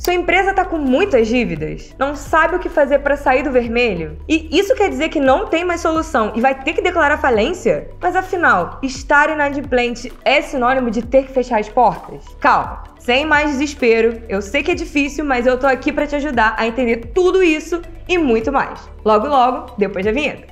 Sua empresa está com muitas dívidas? Não sabe o que fazer para sair do vermelho? E isso quer dizer que não tem mais solução e vai ter que declarar falência? Mas afinal, estar inadimplente é sinônimo de ter que fechar as portas? Calma, sem mais desespero, eu sei que é difícil, mas eu tô aqui para te ajudar a entender tudo isso e muito mais. Logo, logo, depois da vinheta.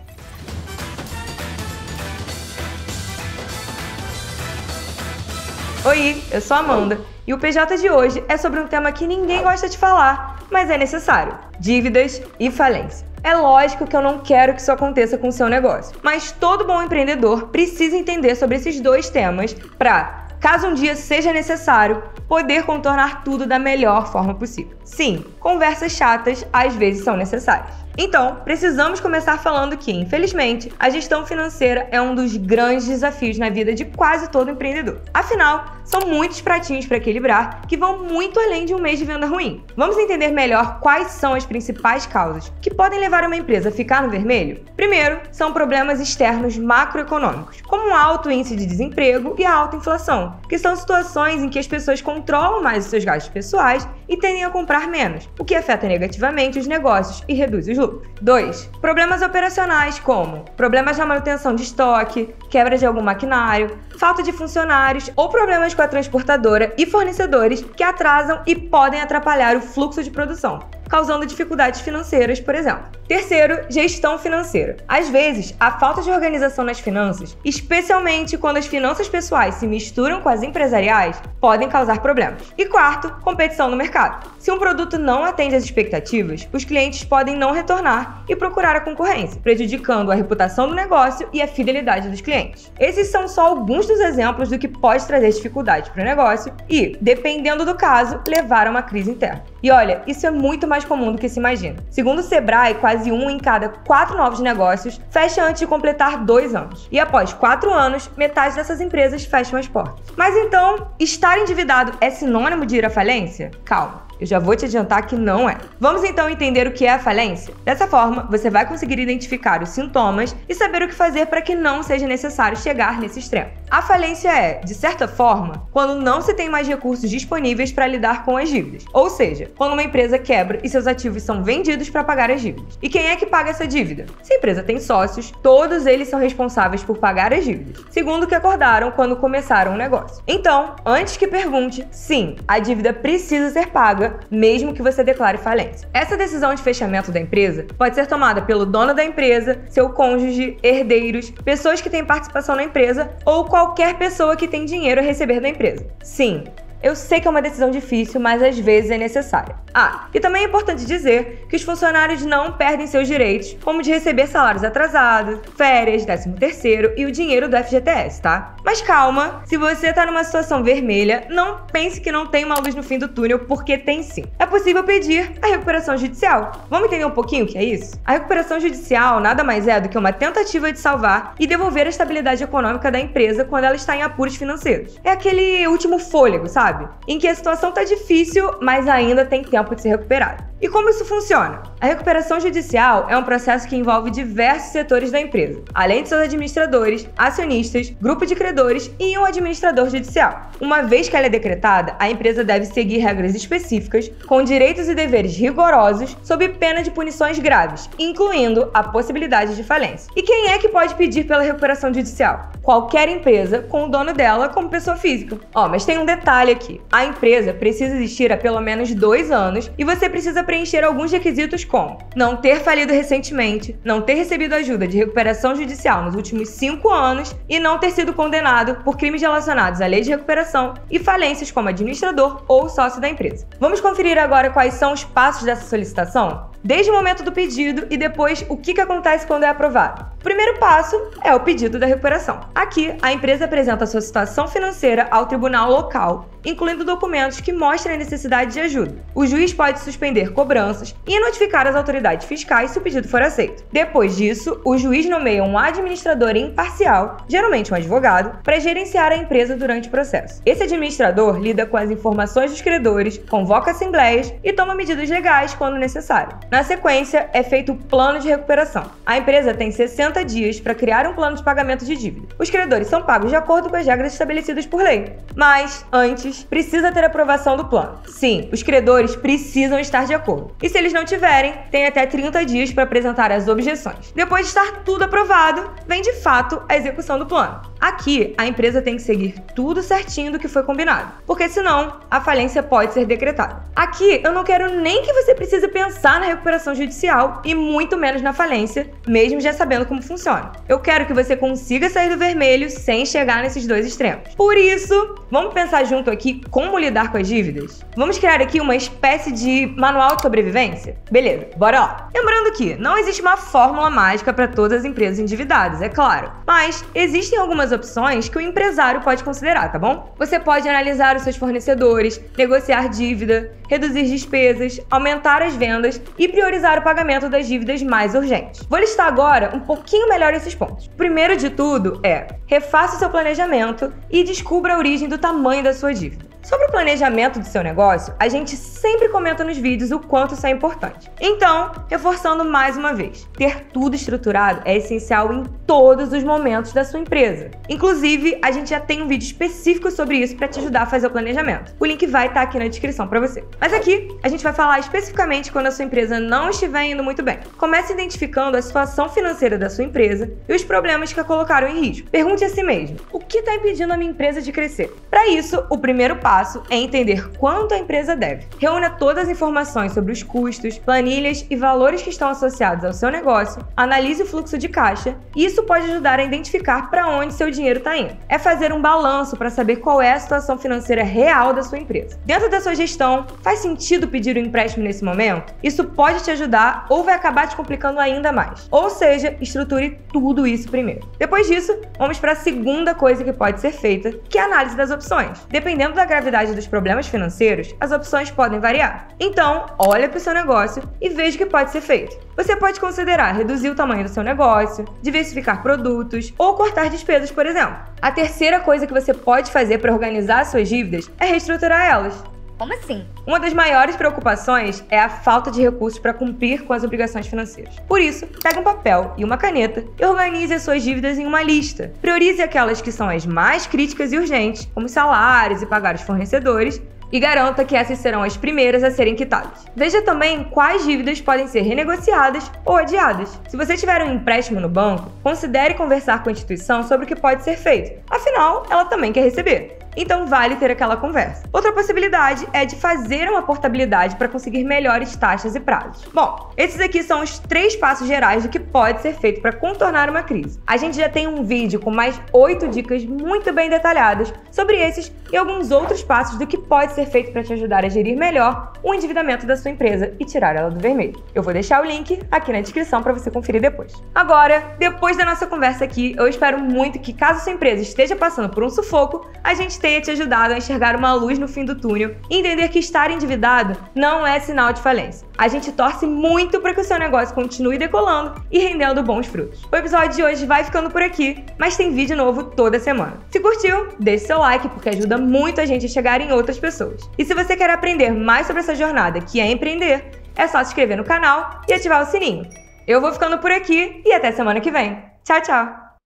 Oi, eu sou a Amanda e o PJ de hoje é sobre um tema que ninguém gosta de falar, mas é necessário: dívidas e falência. É lógico que eu não quero que isso aconteça com o seu negócio, mas todo bom empreendedor precisa entender sobre esses dois temas para caso um dia seja necessário, poder contornar tudo da melhor forma possível. Sim, conversas chatas às vezes são necessárias. Então, precisamos começar falando que, infelizmente, a gestão financeira é um dos grandes desafios na vida de quase todo empreendedor. Afinal, são muitos pratinhos para equilibrar que vão muito além de um mês de venda ruim. Vamos entender melhor quais são as principais causas que podem levar uma empresa a ficar no vermelho? Primeiro, são problemas externos macroeconômicos, como um alto índice de desemprego e a alta inflação, que são situações em que as pessoas controlam mais os seus gastos pessoais e tendem a comprar menos, o que afeta negativamente os negócios e reduz os lucros. 2. Problemas operacionais como problemas na manutenção de estoque, quebra de algum maquinário, falta de funcionários ou problemas com a transportadora e fornecedores que atrasam e podem atrapalhar o fluxo de produção causando dificuldades financeiras, por exemplo. Terceiro, gestão financeira. Às vezes, a falta de organização nas finanças, especialmente quando as finanças pessoais se misturam com as empresariais, podem causar problemas. E quarto, competição no mercado. Se um produto não atende às expectativas, os clientes podem não retornar e procurar a concorrência, prejudicando a reputação do negócio e a fidelidade dos clientes. Esses são só alguns dos exemplos do que pode trazer dificuldades para o negócio e, dependendo do caso, levar a uma crise interna. E olha, isso é muito mais comum do que se imagina. Segundo o Sebrae, quase um em cada quatro novos negócios fecha antes de completar dois anos. E após quatro anos, metade dessas empresas fecham as portas. Mas então, estar endividado é sinônimo de ir à falência? Calma. Eu já vou te adiantar que não é. Vamos então entender o que é a falência? Dessa forma, você vai conseguir identificar os sintomas e saber o que fazer para que não seja necessário chegar nesse extremo. A falência é, de certa forma, quando não se tem mais recursos disponíveis para lidar com as dívidas. Ou seja, quando uma empresa quebra e seus ativos são vendidos para pagar as dívidas. E quem é que paga essa dívida? Se a empresa tem sócios, todos eles são responsáveis por pagar as dívidas, segundo o que acordaram quando começaram o negócio. Então, antes que pergunte, sim, a dívida precisa ser paga mesmo que você declare falência. Essa decisão de fechamento da empresa pode ser tomada pelo dono da empresa, seu cônjuge, herdeiros, pessoas que têm participação na empresa ou qualquer pessoa que tem dinheiro a receber da empresa. Sim, eu sei que é uma decisão difícil, mas às vezes é necessária. Ah, e também é importante dizer que os funcionários não perdem seus direitos, como de receber salários atrasados, férias, 13 terceiro e o dinheiro do FGTS, tá? Mas calma, se você tá numa situação vermelha, não pense que não tem uma luz no fim do túnel, porque tem sim. É possível pedir a recuperação judicial. Vamos entender um pouquinho o que é isso? A recuperação judicial nada mais é do que uma tentativa de salvar e devolver a estabilidade econômica da empresa quando ela está em apuros financeiros. É aquele último fôlego, sabe? Sabe? Em que a situação tá difícil, mas ainda tem tempo de ser recuperado. E como isso funciona? A recuperação judicial é um processo que envolve diversos setores da empresa, além de seus administradores, acionistas, grupo de credores e um administrador judicial. Uma vez que ela é decretada, a empresa deve seguir regras específicas, com direitos e deveres rigorosos, sob pena de punições graves, incluindo a possibilidade de falência. E quem é que pode pedir pela recuperação judicial? Qualquer empresa com o dono dela como pessoa física. Ó, oh, mas tem um detalhe aqui: a empresa precisa existir há pelo menos dois anos e você precisa preencher alguns requisitos como não ter falido recentemente, não ter recebido ajuda de recuperação judicial nos últimos cinco anos e não ter sido condenado por crimes relacionados à lei de recuperação e falências como administrador ou sócio da empresa. Vamos conferir agora quais são os passos dessa solicitação? Desde o momento do pedido e depois o que, que acontece quando é aprovado. O primeiro passo é o pedido da recuperação. Aqui, a empresa apresenta sua situação financeira ao tribunal local, incluindo documentos que mostrem a necessidade de ajuda. O juiz pode suspender cobranças e notificar as autoridades fiscais se o pedido for aceito. Depois disso, o juiz nomeia um administrador imparcial, geralmente um advogado, para gerenciar a empresa durante o processo. Esse administrador lida com as informações dos credores, convoca assembleias e toma medidas legais quando necessário. Na Na sequência, é feito o plano de recuperação. A empresa tem 60 dias para criar um plano de pagamento de dívida. Os credores são pagos de acordo com as regras estabelecidas por lei. Mas, antes, precisa ter aprovação do plano. Sim, os credores precisam estar de acordo. E se eles não tiverem, tem até 30 dias para apresentar as objeções. Depois de estar tudo aprovado, vem de fato a execução do plano. Aqui, a empresa tem que seguir tudo certinho do que foi combinado, porque senão a falência pode ser decretada. Aqui, eu não quero nem que você precise pensar na recuperação judicial e muito menos na falência, mesmo já sabendo como funciona. Eu quero que você consiga sair do vermelho sem chegar nesses dois extremos. Por isso, vamos pensar junto aqui como lidar com as dívidas? Vamos criar aqui uma espécie de manual de sobrevivência? Beleza, bora lá. Lembrando que não existe uma fórmula mágica para todas as empresas endividadas, é claro, mas existem algumas opções que o empresário pode considerar, tá bom? Você pode analisar os seus fornecedores, negociar dívida, reduzir despesas, aumentar as vendas e priorizar o pagamento das dívidas mais urgentes. Vou listar agora um pouquinho melhor esses pontos. Primeiro de tudo é: refaça o seu planejamento e descubra a origem do tamanho da sua dívida. Sobre o planejamento do seu negócio, a gente sempre comenta nos vídeos o quanto isso é importante. Então, reforçando mais uma vez, ter tudo estruturado é essencial em todos os momentos da sua empresa. Inclusive, a gente já tem um vídeo específico sobre isso para te ajudar a fazer o planejamento. O link vai estar tá aqui na descrição para você. Mas aqui, a gente vai falar especificamente quando a sua empresa não estiver indo muito bem. Comece identificando a situação financeira da sua empresa e os problemas que a colocaram em risco. Pergunte a si mesmo: o que está impedindo a minha empresa de crescer? Para isso, o primeiro passo passo é entender quanto a empresa deve. Reúna todas as informações sobre os custos, planilhas e valores que estão associados ao seu negócio, analise o fluxo de caixa e isso pode ajudar a identificar para onde seu dinheiro está indo. É fazer um balanço para saber qual é a situação financeira real da sua empresa. Dentro da sua gestão, faz sentido pedir um empréstimo nesse momento? Isso pode te ajudar ou vai acabar te complicando ainda mais. Ou seja, estruture tudo isso primeiro. Depois disso, vamos para a segunda coisa que pode ser feita, que é a análise das opções. Dependendo da gravidade dos problemas financeiros, as opções podem variar. Então, olha para o seu negócio e veja o que pode ser feito. Você pode considerar reduzir o tamanho do seu negócio, diversificar produtos ou cortar despesas, por exemplo. A terceira coisa que você pode fazer para organizar suas dívidas é reestruturar elas. Como assim? Uma das maiores preocupações é a falta de recursos para cumprir com as obrigações financeiras. Por isso, pegue um papel e uma caneta e organize as suas dívidas em uma lista. Priorize aquelas que são as mais críticas e urgentes, como salários e pagar os fornecedores, e garanta que essas serão as primeiras a serem quitadas. Veja também quais dívidas podem ser renegociadas ou adiadas. Se você tiver um empréstimo no banco, considere conversar com a instituição sobre o que pode ser feito. Afinal, ela também quer receber então vale ter aquela conversa. Outra possibilidade é de fazer uma portabilidade para conseguir melhores taxas e prazos. Bom, esses aqui são os três passos gerais do que pode ser feito para contornar uma crise. A gente já tem um vídeo com mais oito dicas muito bem detalhadas sobre esses e alguns outros passos do que pode ser feito para te ajudar a gerir melhor o endividamento da sua empresa e tirar ela do vermelho. Eu vou deixar o link aqui na descrição para você conferir depois. Agora, depois da nossa conversa aqui, eu espero muito que caso sua empresa esteja passando por um sufoco, a gente tenha te ajudado a enxergar uma luz no fim do túnel e entender que estar endividado não é sinal de falência. A gente torce muito para que o seu negócio continue decolando e rendendo bons frutos. O episódio de hoje vai ficando por aqui, mas tem vídeo novo toda semana. Se curtiu, deixe seu like porque ajuda muito a gente a chegar em outras pessoas. E se você quer aprender mais sobre essa jornada que é empreender, é só se inscrever no canal e ativar o sininho. Eu vou ficando por aqui e até semana que vem. Tchau, tchau!